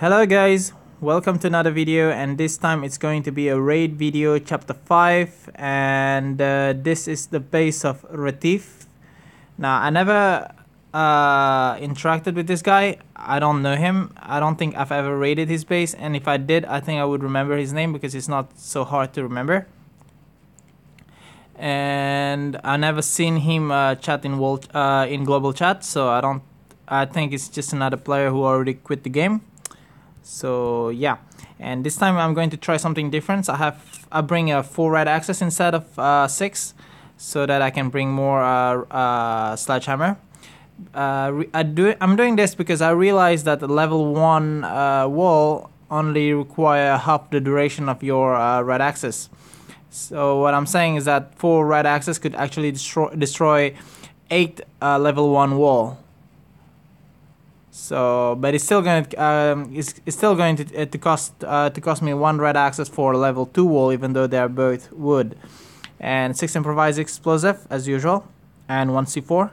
Hello guys, welcome to another video and this time it's going to be a raid video chapter 5 and uh, this is the base of Retief. Now I never uh, interacted with this guy, I don't know him, I don't think I've ever raided his base and if I did I think I would remember his name because it's not so hard to remember. And I never seen him uh, chat in, world, uh, in global chat so I don't I think it's just another player who already quit the game so yeah. And this time I'm going to try something different. So I have I bring a four red axes instead of uh, six so that I can bring more uh, uh, sledgehammer. Uh, I do I'm doing this because I realized that the level one uh, wall only require half the duration of your uh, red axes so what I'm saying is that four red axes could actually destroy destroy eight level one wall so, but it's still going to um, it's, it's still going to, uh, to cost uh, to cost me one red axes for level two wall, even though they are both wood, and six improvised explosive as usual, and one C4.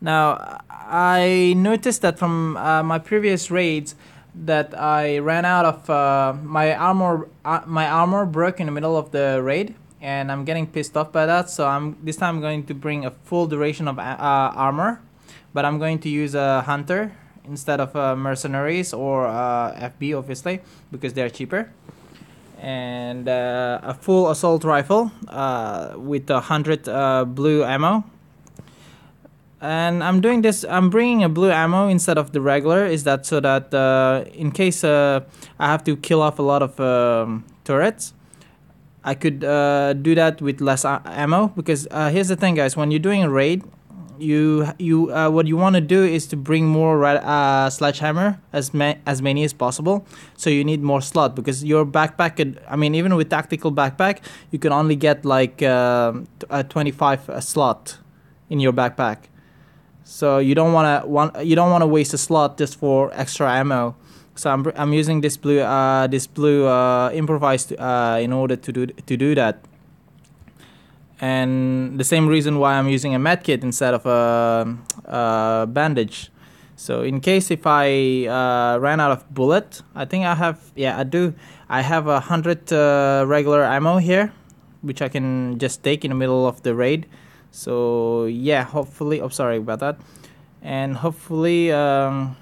Now, I noticed that from uh, my previous raids that I ran out of uh, my armor. Uh, my armor broke in the middle of the raid, and I'm getting pissed off by that. So I'm this time I'm going to bring a full duration of uh, armor but I'm going to use a hunter instead of uh, mercenaries or uh, FB obviously because they're cheaper. And uh, a full assault rifle uh, with a hundred uh, blue ammo. And I'm doing this I'm bringing a blue ammo instead of the regular is that so that uh, in case I have to kill off a lot of um, turrets I could do that with less ammo. Because here's the thing guys when you're doing a raid you you uh, what you want to do is to bring more uh, sledgehammer as ma- as many as possible. So you need more slot because your backpack could. I mean, even with tactical backpack, you can only get like uh, a 25 uh, slot in your backpack. So you don't want to want you don't want to waste a slot just for extra ammo. So I'm I'm using this blue uh this blue uh improvised uh in order to do to do that and the same reason why I'm using a medkit instead of a, a, bandage. So in case if I uh, ran out of bullet, I think I have yeah I do I have a hundred uh, regular ammo here, which I can just take in the middle of the raid. So yeah, hopefully, oh sorry about that, and hopefully um,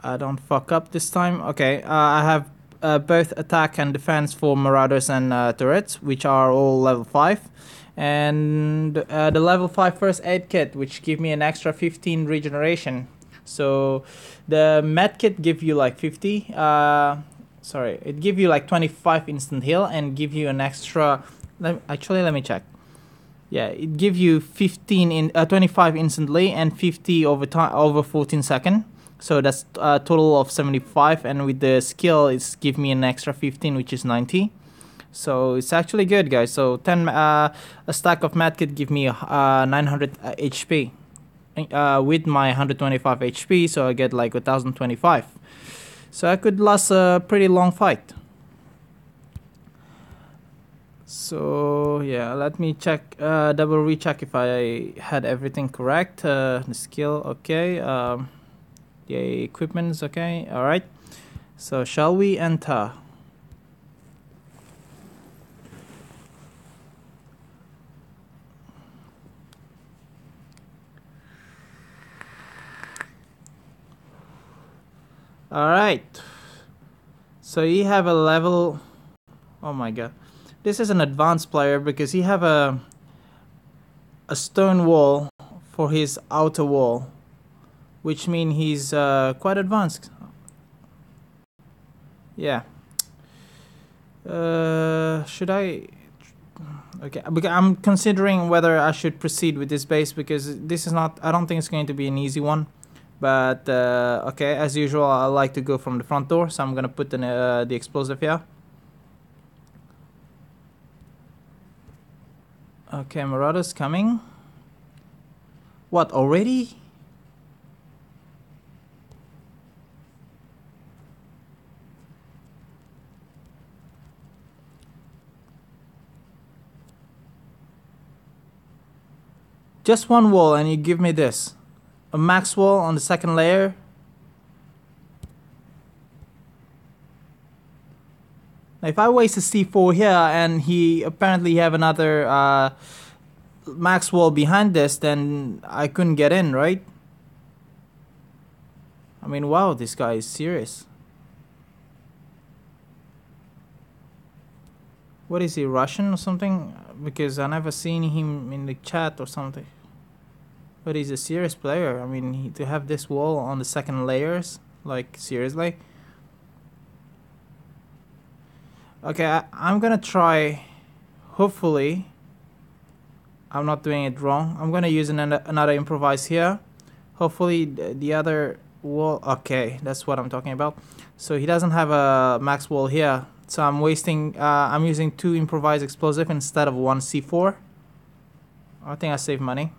I don't fuck up this time. Okay, uh, I have uh, both attack and defense for Marauders and uh, turrets, which are all level 5. And uh, the level 5 first aid kit, which give me an extra 15 regeneration. So the med kit give you like 50. Uh, sorry, it give you like 25 instant heal and give you an extra. Let, actually, let me check. Yeah, it give you 15 in uh, 25 instantly and 50 over time over 14 second so that's a total of 75 and with the skill it's give me an extra 15 which is 90 so it's actually good guys. So 10 uh, a stack of medkit give me uh, 900 hp uh, with my 125 hp so i get like 1025 so i could last a pretty long fight. So yeah let me check uh, double recheck if i had everything correct uh, the skill. Okay um, the equipment is okay. All right. So shall we enter? All right. So you have a level oh my god. This is an advanced player because he have a a stone wall for his outer wall which mean he's uh, quite advanced. Yeah. Uh, should I? Okay, I'm considering whether I should proceed with this base because this is not. I don't think it's going to be an easy one. But uh, okay, as usual, I like to go from the front door, so I'm gonna put the uh, the explosive here. Okay, Marauders coming. What already? Just one wall, and you give me this. A max wall on the second layer. Now, if I waste a c4 here, and he apparently have another uh, max wall behind this, then I couldn't get in, right? I mean, wow, this guy is serious. What is he, Russian or something? Because I never seen him in the chat or something. But he's a serious player. I mean, he, to have this wall on the second layers, like seriously. Okay, I, I'm gonna try. Hopefully, I'm not doing it wrong. I'm gonna use an, another improvise here. Hopefully, the, the other wall. Okay, that's what I'm talking about. So he doesn't have a max wall here. So I'm wasting. Uh, I'm using two improvised explosive instead of one C4. I think I save money.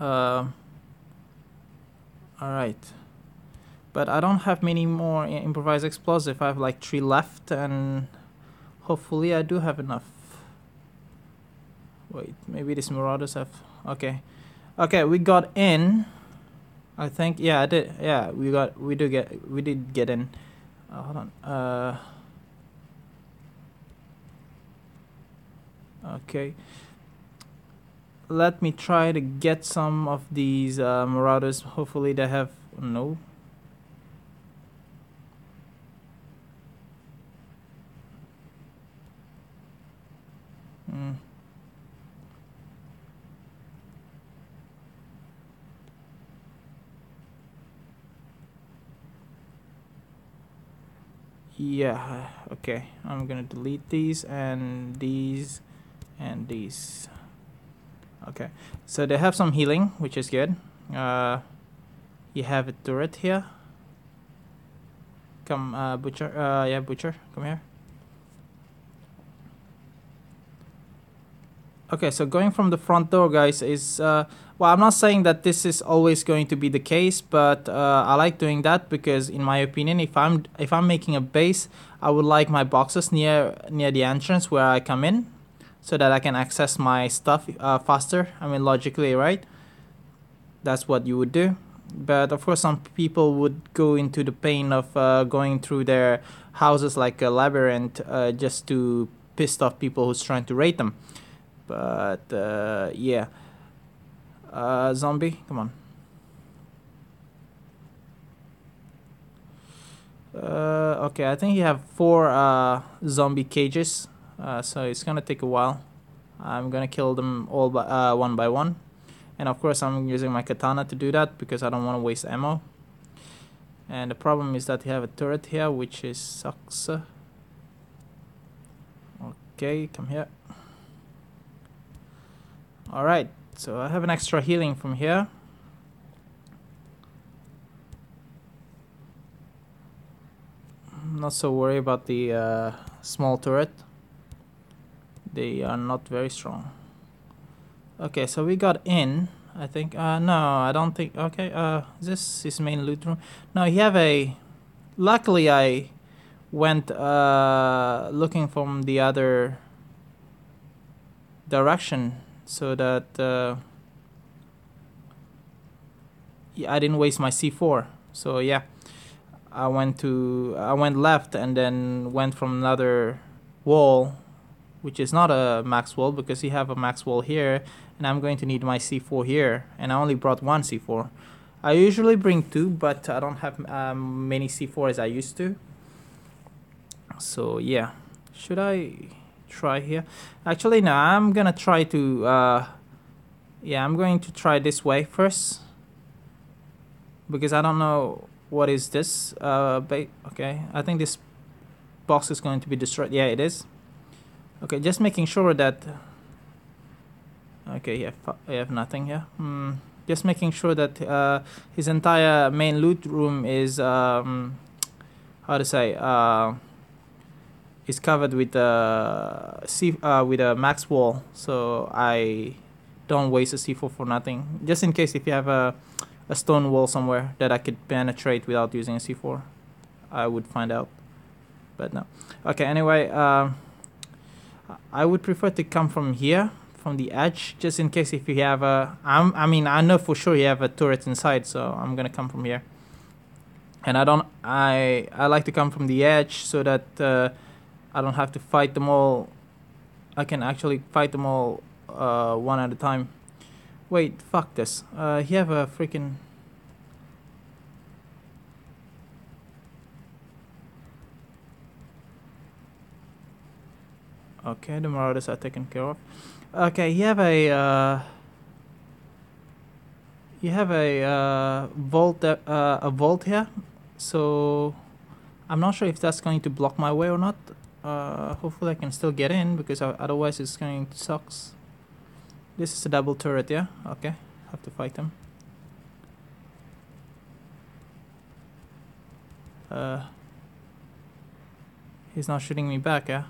Uh, Alright. But I don't have many more improvised explosive. I have like three left and hopefully I do have enough. Wait, maybe these marauders have... Okay. Okay, we got in. I think, yeah, I did. Yeah, we got, we do get, we did get in. Uh, hold on. Uh, okay. Let me try to get some of these uh, marauders. Hopefully they have no. Mm. yeah okay. I'm gonna delete these and these and these. Okay. So they have some healing which is good. Uh, you have a turret here. Come uh, butcher uh, yeah butcher come here. Okay so going from the front door guys is uh, well I'm not saying that this is always going to be the case but uh, I like doing that because in my opinion if I'm if I'm making a base I would like my boxes near near the entrance where I come in so that I can access my stuff uh, faster. I mean, logically, right? That's what you would do. But of course, some people would go into the pain of uh, going through their houses like a labyrinth uh, just to piss off people who's trying to raid them. But uh, yeah, uh, zombie, come on. Uh, okay, I think you have four zombie cages uh, so it's gonna take a while. I'm gonna kill them all by, uh, one by one. And of course I'm using my katana to do that because I don't want to waste ammo. And the problem is that you have a turret here which is sucks. Okay come here. Alright so I have an extra healing from here. Not so worried about the uh, small turret they are not very strong. Okay so we got in I think uh no I don't think okay uh is this his main loot room. No he have a luckily I went uh looking from the other direction so that uh I didn't waste my C4 so yeah I went to I went left and then went from another wall which is not a max wall because you have a max wall here and I'm going to need my C4 here. And I only brought one C4 I usually bring two but I don't have um, many C4 as I used to. So yeah. Should I try here? Actually no I'm gonna try to uh, yeah I'm going to try this way first because I don't know what is this uh, okay. I think this box is going to be destroyed. Yeah it is Okay, just making sure that... Okay, yeah, I have nothing here. Hmm. Just making sure that uh, his entire main loot room is... Um, how to say... Uh, is covered with a C uh, with a max wall, so I don't waste a C4 for nothing. Just in case if you have a a stone wall somewhere that I could penetrate without using a C4, I would find out. But no. Okay. Anyway. Uh, I would prefer to come from here, from the edge, just in case if you have a. I'm, I mean, I know for sure you have a turret inside, so I'm gonna come from here. And I don't. I I like to come from the edge so that uh, I don't have to fight them all. I can actually fight them all uh, one at a time. Wait, fuck this. Uh, he have a freaking. Okay, the marauders are taken care of. Okay, you have a. Uh, you have a uh, vault uh, a vault here, so I'm not sure if that's going to block my way or not. Uh, hopefully I can still get in because otherwise it's going to sucks. This is a double turret, yeah. Okay, have to fight him. Uh, he's not shooting me back, yeah.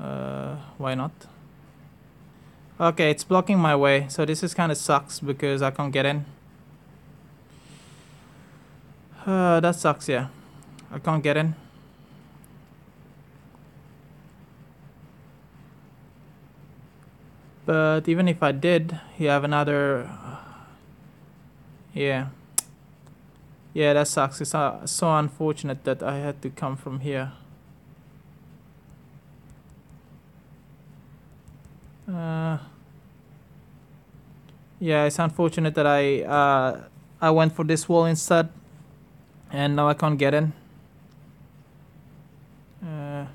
Uh, why not? Okay, it's blocking my way, so this is kind of sucks because I can't get in. Uh, that sucks, yeah. I can't get in. But even if I did, you have another... Yeah. Yeah, that sucks. It's uh, so unfortunate that I had to come from here. Uh, yeah, it's unfortunate that I uh, I went for this wall instead, and now I can't get in. Uh,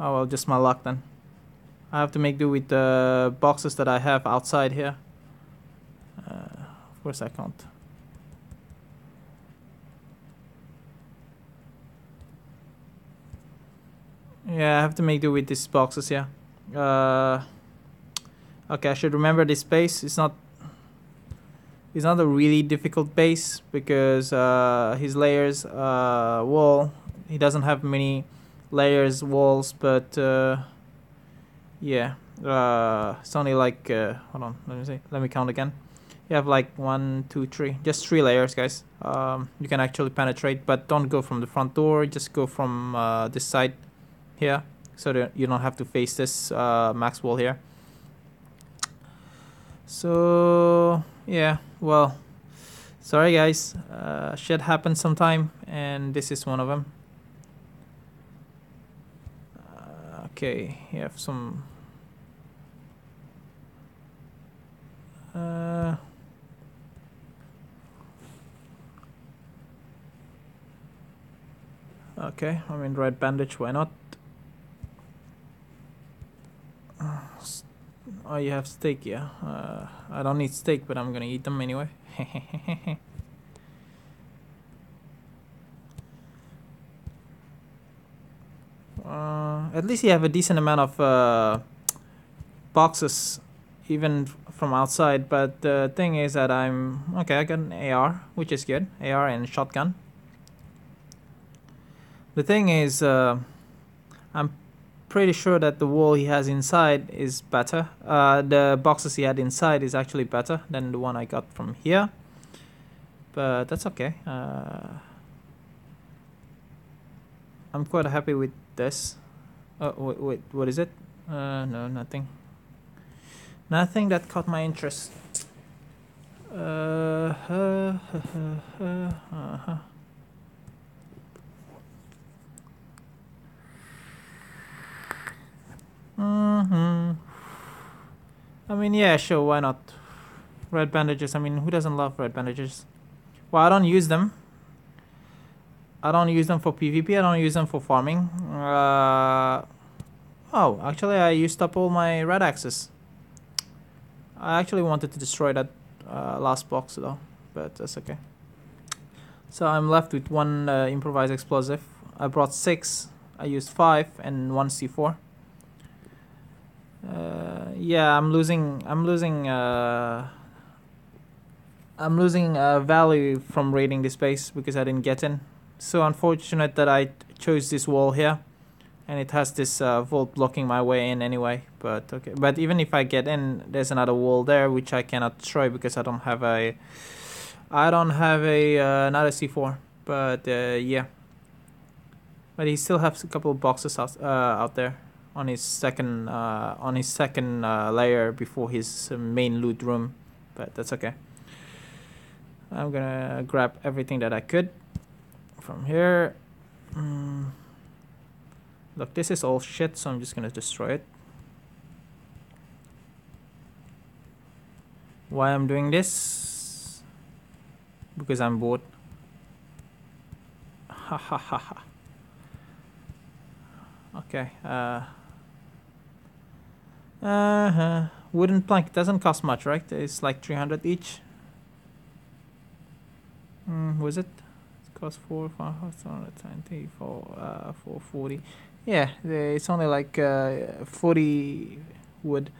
oh well, just my luck then. I have to make do with the boxes that I have outside here. Uh, of course I can't. Yeah, I have to make do with these boxes here. Uh, okay, I should remember this base. It's not. It's not a really difficult base because uh, his layers uh, wall. He doesn't have many layers walls, but uh, yeah, uh, it's only like uh, hold on. Let me see. Let me count again. You have like one, two, three, just three layers, guys. Um, you can actually penetrate, but don't go from the front door. Just go from uh, this side here so that you don't have to face this max wall here. So yeah, well, sorry guys, uh, shit happens sometime, and this is one of them. Uh, okay, you have some. Uh, okay, I mean, red bandage, why not? Oh, you have steak, yeah. Uh, I don't need steak, but I'm gonna eat them anyway. uh, at least you have a decent amount of uh, boxes, even from outside. But the thing is that I'm okay. I got an AR, which is good. AR and shotgun. The thing is, uh, I'm pretty sure that the wall he has inside is better. Uh, the boxes he had inside is actually better than the one I got from here. But that's okay. Uh, I'm quite happy with this. Oh, wait, wait what is it? Uh, no, nothing. Nothing that caught my interest. Uh, uh, uh, uh, uh, Mm-hmm. I mean, yeah, sure, why not? Red bandages. I mean, who doesn't love red bandages? Well, I don't use them. I don't use them for PvP. I don't use them for farming. Uh, oh, actually, I used up all my red axes. I actually wanted to destroy that uh, last box though, but that's okay. So I'm left with one uh, improvised explosive. I brought six. I used five and one C4 uh, yeah i'm losing i'm losing uh, i'm losing uh, value from raiding this base because i didn't get in. So unfortunate that i chose this wall here and it has this uh, vault blocking my way in anyway but okay. But even if i get in there's another wall there which i cannot destroy because i don't have a i don't have a uh, another c4 but uh, yeah. But he still has a couple of boxes out, uh, out there on his second uh, on his second uh, layer before his main loot room, but that's okay. I'm gonna grab everything that I could from here. Mm. Look, this is all shit, so I'm just gonna destroy it. Why I'm doing this? Because I'm bored. Ha ha ha ha. Okay. Uh. Uh huh. Wooden plank doesn't cost much, right? It's like 300 each. Mm, was it? It cost four, five, twenty, four, uh, four forty. Yeah, it's only like uh, 40 wood,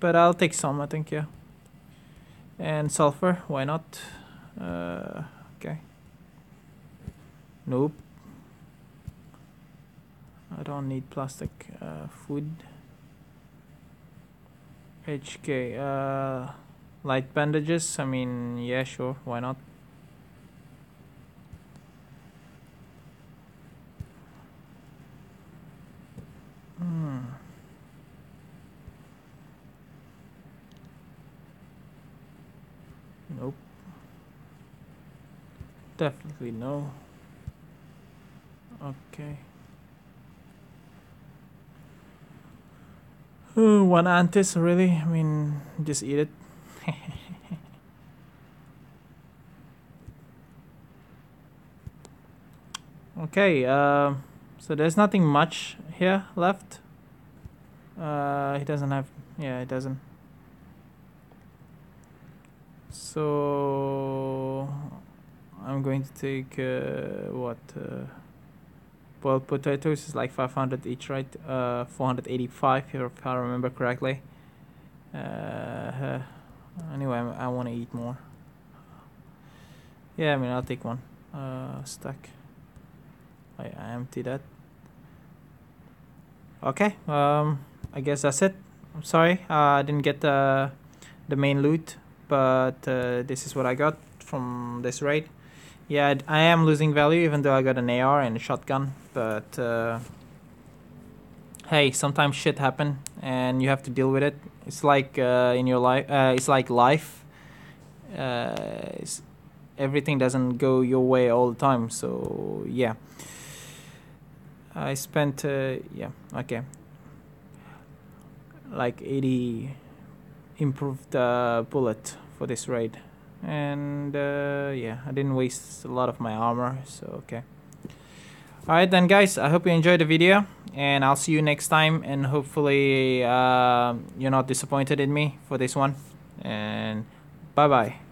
but I'll take some. I think yeah. And sulfur, why not? Uh, okay. Nope. I don't need plastic uh, food. HK, uh, light bandages. I mean, yeah, sure, why not? Hmm. Nope. Definitely no. Okay. Uh, one antis, really? I mean, just eat it. okay, uh, so there's nothing much here left. Uh, he doesn't have, yeah, he doesn't. So, I'm going to take, uh, what, uh, boiled potatoes is like 500 each, right? Uh, 485 here, if I remember correctly. Uh, anyway, I, I want to eat more. Yeah, I mean, I'll take one. Uh, stack. I, I empty that. Okay, um, I guess that's it. I'm sorry, uh, I didn't get the, the main loot, but uh, this is what I got from this raid. Yeah, I am losing value even though I got an AR and a shotgun, but uh, hey, sometimes shit happen and you have to deal with it. It's like uh, in your life, uh, it's like life. Uh, it's, everything doesn't go your way all the time, so yeah. I spent, uh, yeah, okay, like 80 improved uh, bullet for this raid and uh, yeah I didn't waste a lot of my armor so okay. Alright then guys I hope you enjoyed the video and I'll see you next time and hopefully uh, you're not disappointed in me for this one. And bye bye